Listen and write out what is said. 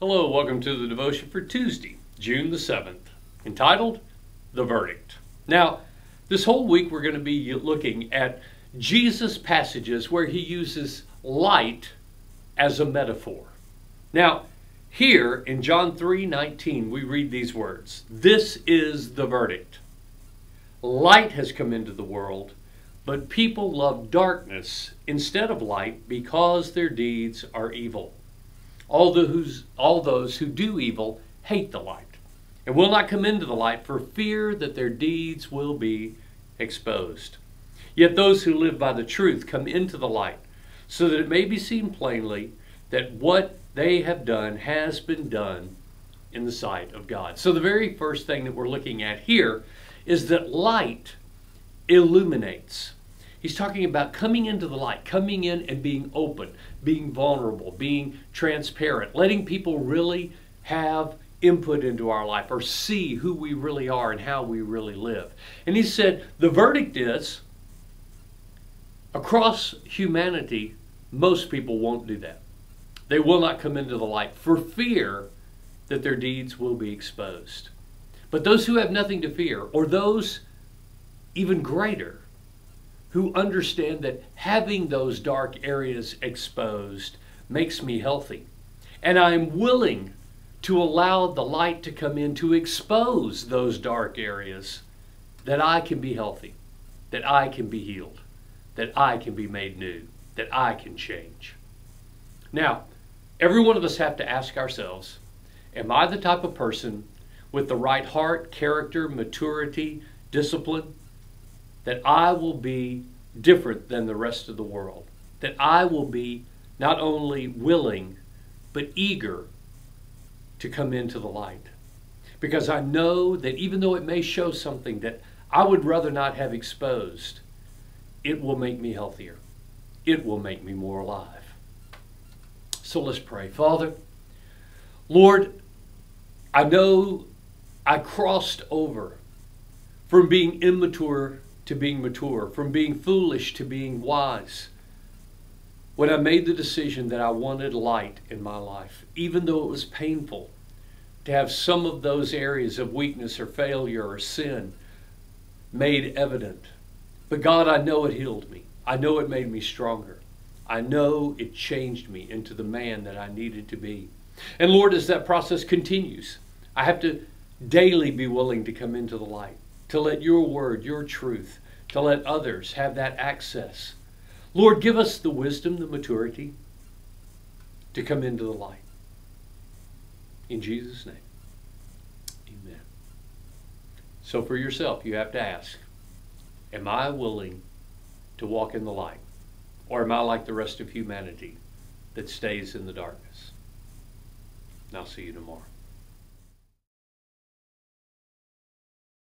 Hello, welcome to the devotion for Tuesday, June the 7th, entitled The Verdict. Now, this whole week we're going to be looking at Jesus' passages where he uses light as a metaphor. Now, here in John 3:19 we read these words, "This is the verdict. Light has come into the world, but people love darkness instead of light because their deeds are evil." All those, all those who do evil hate the light and will not come into the light for fear that their deeds will be exposed. Yet those who live by the truth come into the light so that it may be seen plainly that what they have done has been done in the sight of God. So the very first thing that we're looking at here is that light illuminates. He's talking about coming into the light, coming in and being open, being vulnerable, being transparent, letting people really have input into our life or see who we really are and how we really live. And he said, the verdict is across humanity, most people won't do that. They will not come into the light for fear that their deeds will be exposed. But those who have nothing to fear, or those even greater, who understand that having those dark areas exposed makes me healthy. And I'm willing to allow the light to come in to expose those dark areas that I can be healthy, that I can be healed, that I can be made new, that I can change. Now, every one of us have to ask ourselves, am I the type of person with the right heart, character, maturity, discipline that I will be different than the rest of the world. That I will be not only willing, but eager to come into the light. Because I know that even though it may show something that I would rather not have exposed, it will make me healthier. It will make me more alive. So let's pray. Father, Lord, I know I crossed over from being immature to being mature, from being foolish to being wise. When I made the decision that I wanted light in my life, even though it was painful to have some of those areas of weakness or failure or sin made evident. But God, I know it healed me. I know it made me stronger. I know it changed me into the man that I needed to be. And Lord, as that process continues, I have to daily be willing to come into the light to let your word, your truth, to let others have that access. Lord, give us the wisdom, the maturity to come into the light. In Jesus' name, amen. So for yourself, you have to ask, am I willing to walk in the light? Or am I like the rest of humanity that stays in the darkness? And I'll see you tomorrow.